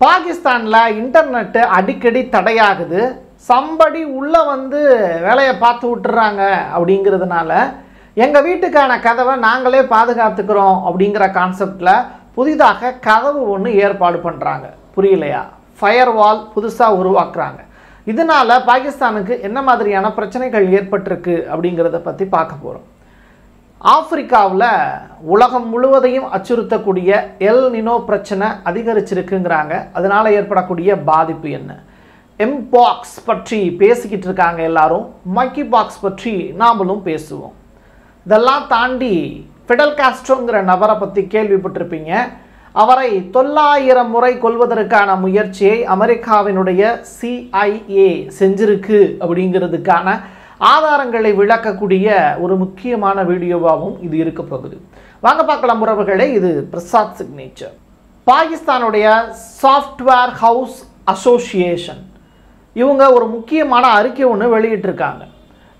பாகிஸ்தானில் இன்டர்நெட்டு அடிக்கடி தடையாகுது. சம்படி உள்ளே வந்து வேலையை பார்த்து விட்டுறாங்க அப்படிங்கிறதுனால எங்கள் வீட்டுக்கான கதவை நாங்களே பாதுகாத்துக்கிறோம் அப்படிங்கிற கான்செப்டில் புதிதாக கதவு ஒன்று ஏற்பாடு பண்ணுறாங்க புரியலையா? ஃபயர் வால் புதுசாக உருவாக்குறாங்க. இதனால பாகிஸ்தானுக்கு என்ன மாதிரியான பிரச்சனைகள் ஏற்பட்டிருக்கு அப்படிங்கிறத பற்றி பார்க்க போகிறோம் ஆப்பிரிக்காவில் உலகம் முழுவதையும் அச்சுறுத்தக்கூடிய எல் நினோ பிரச்சனை அதிகரிச்சிருக்குங்கிறாங்க. அதனால் ஏற்படக்கூடிய பாதிப்பு என்ன? எம்பாக்ஸ் பற்றி பேசிக்கிட்டு இருக்காங்க எல்லாரும். மக்கி பாக்ஸ் பற்றி நாமளும் பேசுவோம். இதெல்லாம் தாண்டி ஃபிடல் காஸ்ட்ரோங்கிற நபரை பற்றி கேள்விப்பட்டிருப்பீங்க. அவரை தொள்ளாயிரம் முறை கொள்வதற்கான முயற்சியை அமெரிக்காவினுடைய சிஐஏ செஞ்சிருக்கு அப்படிங்கிறதுக்கான ஆதாரங்களை விளக்கக்கூடிய ஒரு முக்கியமான வீடியோவாகவும் இது இருக்க போகுது. வாங்க பார்க்கலாம் உறவுகளே இது பிரசாத் சிக்னேச்சர் பாகிஸ்தானுடைய சாஃப்ட்வேர் ஹவுஸ் அசோசியேஷன் இவங்க ஒரு முக்கியமான அறிக்கை ஒன்று வெளியிட்டிருக்காங்க.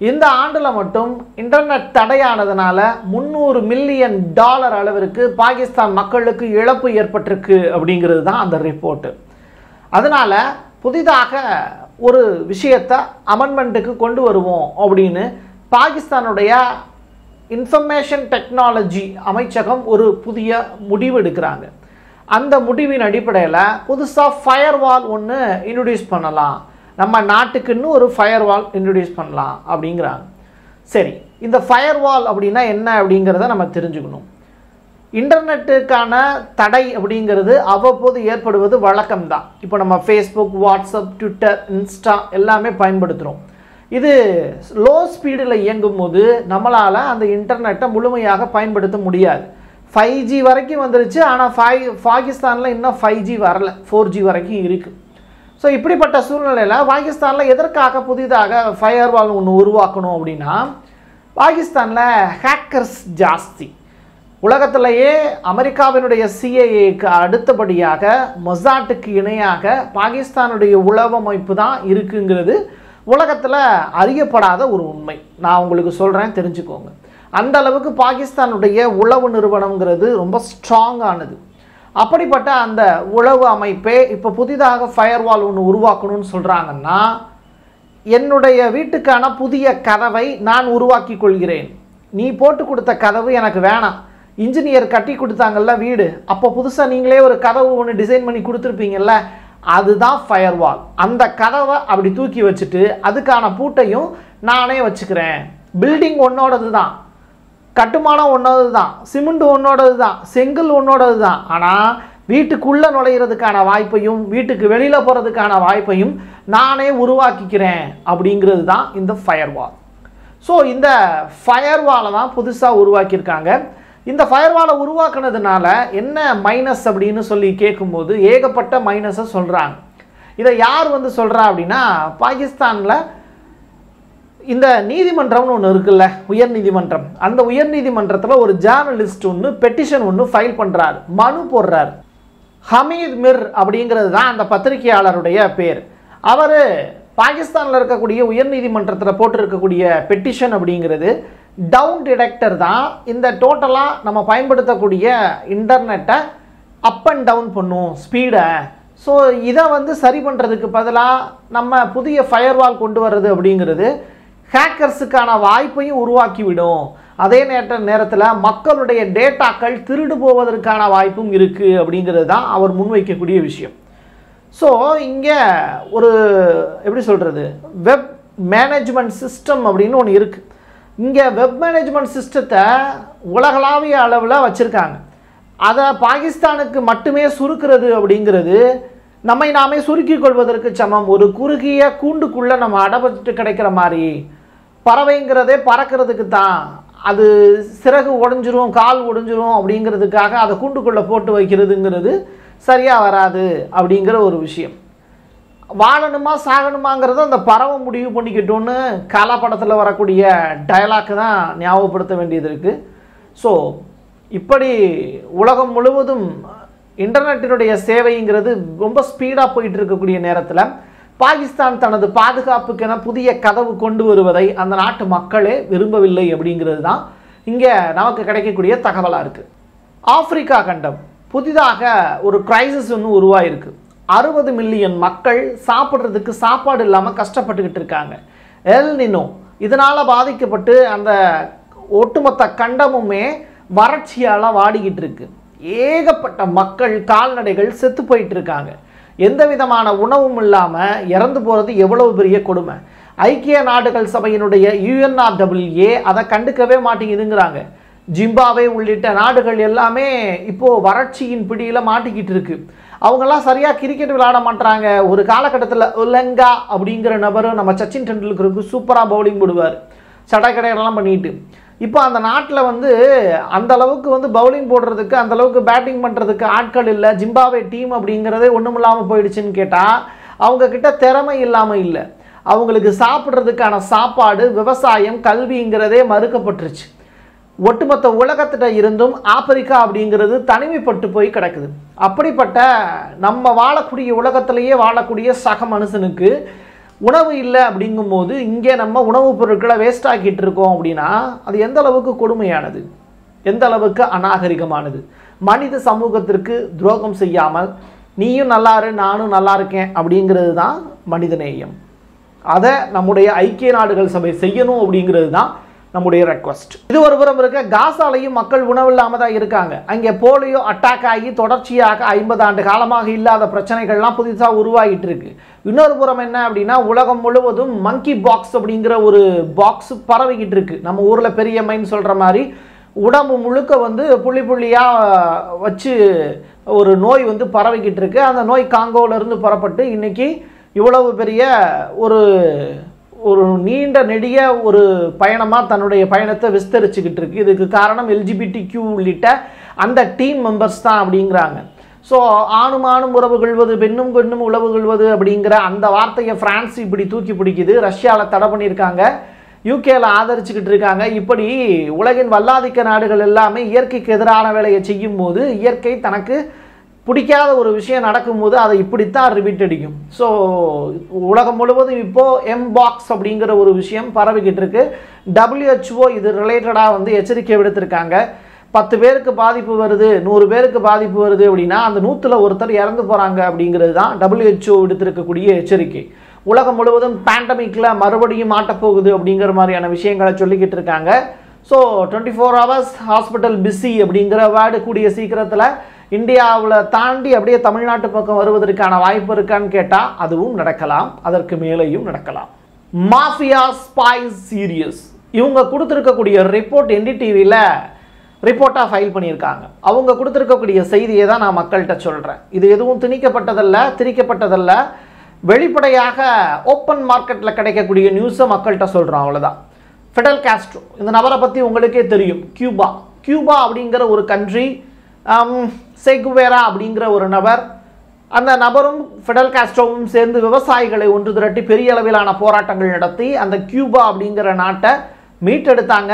இந்த ஆண்டில் மட்டும் இன்டர்நெட் தடையானதுனால முந்நூறு மில்லியன் டாலர் அளவிற்கு பாகிஸ்தான் மக்களுக்கு இழப்பு ஏற்பட்டிருக்கு அப்படிங்கிறது தான் அந்த ரிப்போர்ட்டு அதனால் புதிதாக ஒரு விஷயத்தை அமெண்ட்மெண்ட்டுக்கு கொண்டு வருவோம் அப்படின்னு பாகிஸ்தானுடைய இன்ஃபர்மேஷன் டெக்னாலஜி அமைச்சகம் ஒரு புதிய முடிவு எடுக்கிறாங்க. அந்த முடிவின் அடிப்படையில் புதுசாக ஃபயர் வால் ஒன்று இன்ட்ரடியூஸ் பண்ணலாம். நம்ம நாட்டுக்குன்னு ஒரு ஃபயர் வால் இன்ட்ரடியூஸ் பண்ணலாம் அப்படிங்கிறாங்க. சரி இந்த ஃபயர் வால் அப்படின்னா என்ன அப்படிங்கிறத நம்ம தெரிஞ்சுக்கணும். இன்டர்நெட்டுக்கான தடை அப்படிங்கிறது அவ்வப்போது ஏற்படுவது வழக்கம்தான். இப்போ நம்ம ஃபேஸ்புக் வாட்ஸ்அப் ட்விட்டர் இன்ஸ்டா எல்லாமே பயன்படுத்துகிறோம் இது லோ ஸ்பீடில் இயங்கும் போது நம்மளால் அந்த இன்டர்நெட்டை முழுமையாக பயன்படுத்த முடியாது. ஃபைவ் ஜி வரைக்கும் வந்துருச்சு. ஆனால் ஃபை பாகிஸ்தானில் இன்னும் ஃபைவ் ஜி வரல. ஃபோர் ஜி வரைக்கும் இருக்குது ஸோ இப்படிப்பட்ட சூழ்நிலையில் பாகிஸ்தானில் எதற்காக புதிதாக ஃபயர்வால் ஒன்று உருவாக்கணும் அப்படின்னா பாகிஸ்தானில் ஹேக்கர்ஸ் ஜாஸ்தி. உலகத்திலேயே அமெரிக்காவினுடைய சிஏஏக்கு அடுத்தபடியாக மொசாட்டுக்கு இணையாக பாகிஸ்தானுடைய உளவமைப்பு தான் இருக்குங்கிறது உலகத்தில் அறியப்படாத ஒரு உண்மை. நான் உங்களுக்கு சொல்கிறேன் தெரிஞ்சுக்கோங்க. அந்த அளவுக்கு பாகிஸ்தானுடைய உளவு நிறுவனங்கிறது ரொம்ப ஸ்ட்ராங்கானது அப்படிப்பட்ட அந்த உளவு அமைப்பே இப்போ புதிதாக ஃபயர்வால் ஒன்று உருவாக்கணும்னு சொல்கிறாங்கன்னா என்னுடைய வீட்டுக்கான புதிய கதவை நான் உருவாக்கி கொள்கிறேன். நீ போட்டு கொடுத்த கதவு எனக்கு வேணாம். இன்ஜினியர் கட்டி கொடுத்தாங்கல்ல வீடு. அப்போ புதுசாக நீங்களே ஒரு கதவு ஒன்று டிசைன் பண்ணி கொடுத்துருப்பீங்கல்ல அதுதான் ஃபயர்வால் அந்த கதவை அப்படி தூக்கி வச்சுட்டு அதுக்கான பூட்டையும் நானே வச்சுக்கிறேன். பில்டிங் ஒன்னோடது தான் கட்டுமானம் ஒன்றோடது தான் சிமெண்ட் ஒன்றோடது தான் செங்கல் ஒன்றோடது தான் ஆனால் வீட்டுக்குள்ளே நுழையிறதுக்கான வாய்ப்பையும் வீட்டுக்கு வெளியில் போகிறதுக்கான வாய்ப்பையும் நானே உருவாக்கிக்கிறேன் அப்படிங்கிறது தான் இந்த ஃபயர்வால் ஸோ இந்த ஃபயர்வாலை தான் புதுசாக உருவாக்கியிருக்காங்க. இந்த ஃபயர்வாலை உருவாக்குனதுனால என்ன மைனஸ் அப்படின்னு சொல்லி கேட்கும்போது ஏகப்பட்ட மைனஸை சொல்கிறாங்க இதை யார் வந்து சொல்கிறா அப்படின்னா பாகிஸ்தானில் இந்த நீதிமன்றம்னு ஒன்று இருக்குல்ல உயர் நீதிமன்றம். அந்த உயர் நீதிமன்றத்தில் ஒரு ஜேர்னலிஸ்ட் ஒன்று பெட்டிஷன் ஒன்று ஃபைல் பண்ணுறாரு மனு போடுறார். ஹமீத் மிர் அப்படிங்கிறது தான் அந்த பத்திரிகையாளருடைய பேர். அவர் பாகிஸ்தானில் இருக்கக்கூடிய உயர்நீதிமன்றத்தில் போட்டிருக்கக்கூடிய பெட்டிஷன் அப்படிங்கிறது டவுன் டிடெக்டர் தான் இந்த டோட்டலாக நம்ம பயன்படுத்தக்கூடிய இன்டர்நெட்டை அப் அண்ட் டவுன் பண்ணும் ஸ்பீடை ஸோ இதை வந்து சரி பண்ணுறதுக்கு பதிலாக நம்ம புதிய ஃபயர்வால் கொண்டு வர்றது அப்படிங்கிறது ஹேக்கர்ஸுக்கான வாய்ப்பையும் உருவாக்கிவிடும். அதே நேர நேரத்தில் மக்களுடைய டேட்டாக்கள் திருடு போவதற்கான வாய்ப்பும் இருக்குது அப்படிங்கிறது தான் அவர் முன்வைக்கக்கூடிய விஷயம். ஸோ இங்கே ஒரு எப்படி சொல்கிறது வெப் மேனேஜ்மெண்ட் சிஸ்டம் அப்படின்னு ஒன்று இருக்குது இங்கே வெப் மேனேஜ்மெண்ட் சிஸ்டத்தை உலகளாவிய அளவில் வச்சுருக்காங்க. அதை பாகிஸ்தானுக்கு மட்டுமே சுருக்கிறது அப்படிங்கிறது நம்மை நாமே சுருக்கிக் கொள்வதற்கு சமம். ஒரு குறுகிய கூண்டுக்குள்ளே நம்ம அடப்பட்டு கிடைக்கிற மாதிரி பறவைங்கிறதே பறக்கிறதுக்கு தான். அது சிறகு உடஞ்சிரும் கால் உடஞ்சிரும் அப்படிங்கிறதுக்காக அதை கூண்டுக்குள்ளே போட்டு வைக்கிறதுங்கிறது சரியாக வராது அப்படிங்கிற ஒரு விஷயம். வாழணுமா சாகணுமாங்கிறத அந்த பறவை முடிவு பண்ணிக்கிட்டோன்னு கலாப்படத்தில் வரக்கூடிய டயலாக்கு தான் ஞாபகப்படுத்த வேண்டியது இருக்குது ஸோ இப்படி உலகம் முழுவதும் இன்டர்நெட்டினுடைய சேவைங்கிறது ரொம்ப ஸ்பீடாக போயிட்டு இருக்கக்கூடிய நேரத்தில் பாகிஸ்தான் தனது பாதுகாப்புக்கென புதிய கதவு கொண்டு வருவதை அந்த நாட்டு மக்களே விரும்பவில்லை அப்படிங்கிறது தான் இங்கே நமக்கு கிடைக்கக்கூடிய தகவலாக இருக்குது ஆப்பிரிக்கா கண்டம் புதிதாக ஒரு கிரைசிஸ் ஒன்று உருவாயிருக்கு. அறுபது மில்லியன் மக்கள் சாப்பிட்றதுக்கு சாப்பாடு இல்லாமல் கஷ்டப்பட்டுக்கிட்டு இருக்காங்க. எல் நினோ இதனால் பாதிக்கப்பட்டு அந்த ஒட்டுமொத்த கண்டமுமே வறட்சியால் வாடிக்கிட்டு இருக்கு. ஏகப்பட்ட மக்கள் கால்நடைகள் செத்து போயிட்டு இருக்காங்க. எந்த விதமான உணவும் இல்லாமல் இறந்து போகிறது எவ்வளவு பெரிய கொடுமை. ஐக்கிய நாடுகள் சபையினுடைய யுஎன்ஆர்டபிள்யூஏ அதை கண்டுக்கவே மாட்டேங்குதுங்கிறாங்க. ஜிம்பாவே உள்ளிட்ட நாடுகள் எல்லாமே இப்போது வறட்சியின் பிடியில் மாட்டிக்கிட்டு இருக்குது அவங்கெல்லாம் சரியாக கிரிக்கெட் விளையாட மாட்டாங்க ஒரு காலகட்டத்தில் லெங்கா அப்படிங்கிற நபரும் நம்ம சச்சின் டெண்டுல்கருக்கு சூப்பராக பவுலிங் போடுவார். சடைக்கடையெல்லாம் பண்ணிட்டு. இப்போ அந்த நாட்டில் வந்து அந்த அளவுக்கு வந்து பவுலிங் போடுறதுக்கு அந்த அளவுக்கு பேட்டிங் பண்ணுறதுக்கு ஆட்கள் இல்லை. ஜிம்பாவே டீம் அப்படிங்கிறதே ஒன்றும் இல்லாமல் போயிடுச்சுன்னு கேட்டால் அவங்கக்கிட்ட திறமை இல்லாமல் இல்லை. அவங்களுக்கு சாப்பிட்றதுக்கான சாப்பாடு விவசாயம் கல்விங்கிறதே மறுக்கப்பட்டுருச்சு. ஒட்டுமொத்த உலகத்திட்ட இருந்தும் ஆப்பிரிக்கா அப்படிங்கிறது தனிமைப்பட்டு போய் கிடக்குது. அப்படிப்பட்ட நம்ம வாழக்கூடிய உலகத்திலேயே வாழக்கூடிய சக மனுஷனுக்கு உணவு இல்லை அப்படிங்கும்போது இங்கே நம்ம உணவுப் பொருட்களை வேஸ்ட் ஆக்கிட்டு இருக்கோம் அப்படின்னா அது எந்த அளவுக்கு கொடுமையானது? எந்த அளவுக்கு அநாகரிகமானது? மனித சமூகத்திற்கு துரோகம் செய்யாமல் நீயும் நல்லாரு நானும் நல்லா இருக்கேன் அப்படிங்கிறது தான் மனிதநேயம். அதை நம்முடைய ஐக்கிய நாடுகள் சபை செய்யணும் அப்படிங்கிறது தான் நம்முடைய ரெக்வஸ்ட் இது ஒரு புறம் இருக்க. காசாலையும் மக்கள் உணவு தான் இருக்காங்க. அங்கே போலியோ அட்டாக் ஆகி தொடர்ச்சியாக ஐம்பது ஆண்டு காலமாக இல்லாத பிரச்சனைகள்லாம் புதுசாக உருவாகிட்டு இருக்கு. இன்னொரு புறம் என்ன அப்படின்னா உலகம் முழுவதும் மங்கி பாக்ஸ் அப்படிங்கிற ஒரு பாக்ஸ் பரவிக்கிட்டு இருக்கு. நம்ம ஊரில் பெரியம்மைன்னு சொல்கிற மாதிரி உடம்பு முழுக்க வந்து புள்ளி புள்ளியாக வச்சு ஒரு நோய் வந்து பரவிக்கிட்டு இருக்கு. அந்த நோய் காங்கோவிலேருந்து புறப்பட்டு இன்னைக்கு இவ்வளவு பெரிய ஒரு ஒரு நீண்ட நெடிய ஒரு பயணமாக தன்னுடைய பயணத்தை விஸ்தரிச்சுக்கிட்டு இருக்கு. இதுக்கு காரணம் எல்ஜிபிடி கியூ உள்ளிட்ட அந்த டீம் மெம்பர்ஸ் தான் அப்படிங்கிறாங்க. ஸோ ஆணும் ஆணும் உறவு கொள்வது பெண்ணும் பெண்ணும் உறவு கொள்வது அப்படிங்கிற அந்த வார்த்தையை ஃப்ரான்ஸ் இப்படி தூக்கி பிடிக்குது. ரஷ்யாவில் தடை பண்ணியிருக்காங்க. யூகேல ஆதரிச்சுக்கிட்டு இருக்காங்க. இப்படி உலகின் வல்லாதிக்க நாடுகள் எல்லாமே இயற்கைக்கு எதிரான வேலையை செய்யும் போது இயற்கை தனக்கு பிடிக்காத ஒரு விஷயம் நடக்கும்போது அதை இப்படித்தான் ரிபீட் அடிக்கும். ஸோ உலகம் முழுவதும் இப்போது எம்பாக்ஸ் அப்படிங்கிற ஒரு விஷயம் பரவிக்கிட்டு இருக்கு. டபிள்யூஹெச்ஓ இது ரிலேட்டடாக வந்து எச்சரிக்கை விடுத்திருக்காங்க. பத்து பேருக்கு பாதிப்பு வருது நூறு பேருக்கு பாதிப்பு வருது அப்படின்னா அந்த நூற்றில் ஒருத்தர் இறந்து போகிறாங்க அப்படிங்கிறது தான் டபிள்யூஹெச்ஓ விடுத்திருக்கக்கூடிய எச்சரிக்கை. உலகம் முழுவதும் பேண்டமிக்கில் மறுபடியும் மாட்டப்போகுது அப்படிங்கிற மாதிரியான விஷயங்களை சொல்லிக்கிட்டு இருக்காங்க. So twenty four hours hospital busy அப்படிங்கிற வேர்டு கூடிய சீக்கிரத்தில் இந்தியாவில் தாண்டி அப்படியே தமிழ்நாட்டு பக்கம் வருவதற்கான வாய்ப்பு இருக்கான்னு கேட்டால் அதுவும் நடக்கலாம். அதற்கு மேலேயும் நடக்கலாம். மாஃபியா ஸ்பைஸ் சீரியஸ் இவங்க கொடுத்துருக்கக்கூடிய ரிப்போர்ட் என்டிடிவியில் ரிப்போர்ட்டாக ஃபைல் பண்ணியிருக்காங்க. அவங்க கொடுத்துருக்கக்கூடிய செய்தியை தான் நான் மக்கள்கிட்ட சொல்கிறேன் இது எதுவும் திணிக்கப்பட்டதல்ல திரிக்கப்பட்டதல்ல. வெளிப்படையாக ஓப்பன் மார்க்கெட்டில் கிடைக்கக்கூடிய நியூஸை மக்கள்கிட்ட சொல்கிறோம் அவ்வளோதான் ஃபெடல் காஸ்ட்ரோ இந்த நபரை பற்றி உங்களுக்கே தெரியும். கியூபா கியூபா அப்படிங்கிற ஒரு கண்ட்ரி செகுவேரா அப்படிங்கிற ஒரு நபர். அந்த நபரும் ஃபெடல் காஸ்ட்ரோவும் சேர்ந்து விவசாயிகளை ஒன்று திரட்டி பெரிய அளவிலான போராட்டங்கள் நடத்தி அந்த கியூபா அப்படிங்கிற நாட்டை மீட்டெடுத்தாங்க.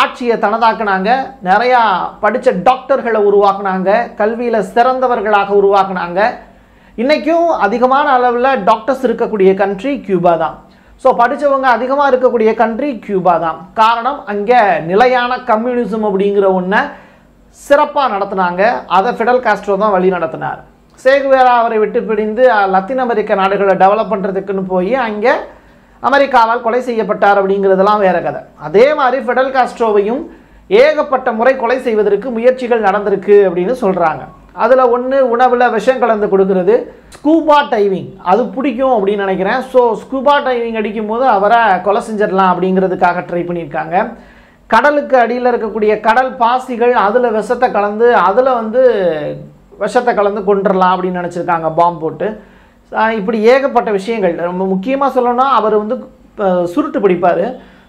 ஆட்சியை தனதாக்குனாங்க. நிறையா படித்த டாக்டர்களை உருவாக்குனாங்க. கல்வியில் சிறந்தவர்களாக உருவாக்குனாங்க. இன்றைக்கும் அதிகமான அளவில் டாக்டர்ஸ் இருக்கக்கூடிய கண்ட்ரி கியூபா தான். ஸோ படித்தவங்க அதிகமாக இருக்கக்கூடிய கண்ட்ரி கியூபா தான். காரணம் அங்கே நிலையான கம்யூனிசம் அப்படிங்கிற ஒன்றை சிறப்பாக நடத்தினாங்க. அதை ஃபிடல் காஸ்ட்ரோ தான் வழி நடத்தினார். சேகுவேரா அவரை விட்டு பிடிந்து லத்தீன் அமெரிக்க நாடுகளை டெவலப் பண்ணுறதுக்குன்னு போய் அங்கே அமெரிக்காவால் கொலை செய்யப்பட்டார் அப்படிங்கிறதெல்லாம் வேற கதை. அதே மாதிரி ஃபிடல் காஸ்ட்ரோவையும் ஏகப்பட்ட முறை கொலை செய்வதற்கு முயற்சிகள் நடந்திருக்கு அப்படின்னு சொல்கிறாங்க அதில் ஒன்று உணவில் விஷம் கலந்து கொடுக்கறது. ஸ்கூபா டைவிங் அது பிடிக்கும் அப்படின்னு நினைக்கிறேன். ஸோ ஸ்கூபா டைவிங் அடிக்கும்போது அவரை கொலை செஞ்சிடலாம் அப்படிங்கிறதுக்காக ட்ரை பண்ணியிருக்காங்க. கடலுக்கு அடியில் இருக்கக்கூடிய கடல் பாசிகள் அதில் விஷத்தை கலந்து அதில் வந்து விஷத்தை கலந்து கொண்டுடலாம் அப்படின்னு நினச்சிருக்காங்க பாம்பு போட்டு. இப்படி ஏகப்பட்ட விஷயங்கள். ரொம்ப முக்கியமாக சொல்லணும்னா அவர் வந்து சுருட்டு பிடிப்பார்.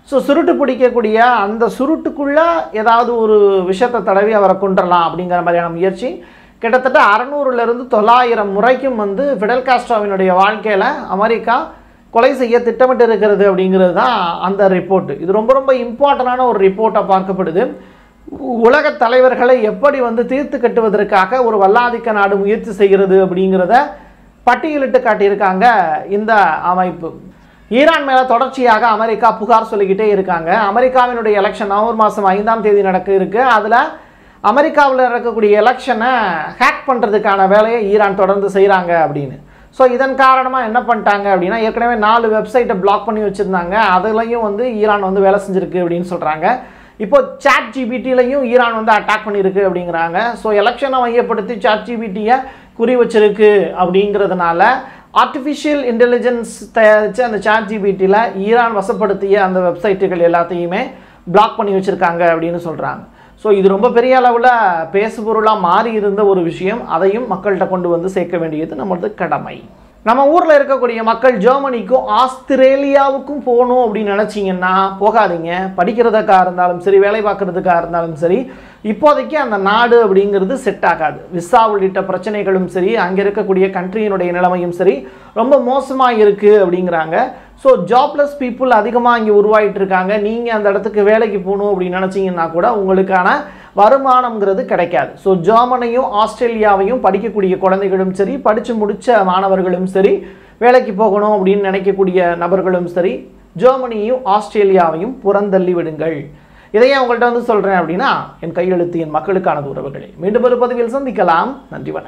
ஸோ சுருட்டு பிடிக்கக்கூடிய அந்த சுருட்டுக்குள்ளே ஏதாவது ஒரு விஷத்தை தடவி அவரை கொண்டுடலாம் அப்படிங்கிற மாதிரியான முயற்சி. கிட்டத்தட்ட அறநூறுலேருந்து தொள்ளாயிரம் முறைக்கும் வந்து ஃபிடல் காஸ்ட்ரோவினுடைய வாழ்க்கையில் அமெரிக்கா கொலை செய்ய திட்டமிட்டு இருக்கிறது அப்படிங்கிறது தான் அந்த ரிப்போர்ட்டு இது ரொம்ப ரொம்ப இம்பார்ட்டண்டான ஒரு ரிப்போர்ட்டாக பார்க்கப்படுது. உலக தலைவர்களை எப்படி வந்து தீர்த்து கட்டுவதற்காக ஒரு வல்லாதிக்க நாடு முயற்சி செய்கிறது அப்படிங்கிறத பட்டியலிட்டு காட்டியிருக்காங்க இந்த அமைப்பு. ஈரான் மேலே தொடர்ச்சியாக அமெரிக்கா புகார் சொல்லிக்கிட்டே இருக்காங்க. அமெரிக்காவினுடைய எலெக்ஷன் நவம்பர் மாதம் ஐந்தாம் தேதி நடக்க இருக்கு. அதில் அமெரிக்காவில் இருக்கக்கூடிய எலெக்ஷனை ஹேக் பண்ணுறதுக்கான வேலையை ஈரான் தொடர்ந்து செய்கிறாங்க அப்படின்னு. ஸோ இதன் காரணமாக என்ன பண்ணிட்டாங்க அப்படின்னா ஏற்கனவே நாலு வெப்சைட்டை பிளாக் பண்ணி வச்சுருந்தாங்க. அதுலேயும் வந்து ஈரான் வந்து வேலை செஞ்சுருக்கு அப்படின்னு சொல்கிறாங்க இப்போ சாட் ஜிபிடிலையும் ஈரான் வந்து அட்டாக் பண்ணியிருக்கு அப்படிங்கிறாங்க. ஸோ எலெக்ஷனை மையப்படுத்தி சாட் ஜிபிடியை குறி வச்சிருக்கு அப்படிங்கிறதுனால ஆர்டிஃபிஷியல் இன்டெலிஜென்ஸ் தயாரித்த அந்த சாட் ஜிபிடியில் ஈரான் வசப்படுத்திய அந்த வெப்சைட்டுகள் எல்லாத்தையுமே பிளாக் பண்ணி வச்சுருக்காங்க அப்படின்னு சொல்கிறாங்க ஸோ இது ரொம்ப பெரிய அளவில் பேசுபொருளாக மாறி இருந்த ஒரு விஷயம். அதையும் மக்கள்கிட்ட கொண்டு வந்து சேர்க்க வேண்டியது நம்மளது கடமை. நம்ம ஊரில் இருக்கக்கூடிய மக்கள் ஜெர்மனிக்கும் ஆஸ்திரேலியாவுக்கும் போகணும் அப்படின்னு நினச்சிங்கன்னா போகாதீங்க. படிக்கிறதுக்காக இருந்தாலும் சரி வேலை பார்க்குறதுக்காக இருந்தாலும் சரி இப்போதைக்கு அந்த நாடு அப்படிங்கிறது செட் ஆகாது. விசா உள்ளிட்ட பிரச்சனைகளும் சரி அங்கே இருக்கக்கூடிய கண்ட்ரியினுடைய நிலைமையும் சரி ரொம்ப மோசமாக இருக்குது அப்படிங்கிறாங்க. ஸோ ஜாப்லெஸ் பீப்புள் அதிகமாக இங்கே உருவாகிட்டு இருக்காங்க நீங்கள் அந்த இடத்துக்கு வேலைக்கு போகணும் அப்படின்னு நினச்சிங்கன்னா கூட உங்களுக்கான வருமானம்ங்கிறது கிடைக்காது. ஸோ ஜெர்மனையும் ஆஸ்திரேலியாவையும் படிக்கக்கூடிய குழந்தைகளும் சரி படித்து முடித்த மாணவர்களும் சரி வேலைக்கு போகணும் அப்படின்னு நினைக்கக்கூடிய நபர்களும் சரி ஜெர்மனியையும் ஆஸ்திரேலியாவையும் புறந்தள்ளி விடுங்கள். இதையே உங்கள்கிட்ட வந்து சொல்கிறேன் அப்படின்னா என் கையெழுத்து என் மக்களுக்கானது உறவுகளை. மீண்டும் ஒரு பதிவில் சந்திக்கலாம். நன்றி வணக்கம்.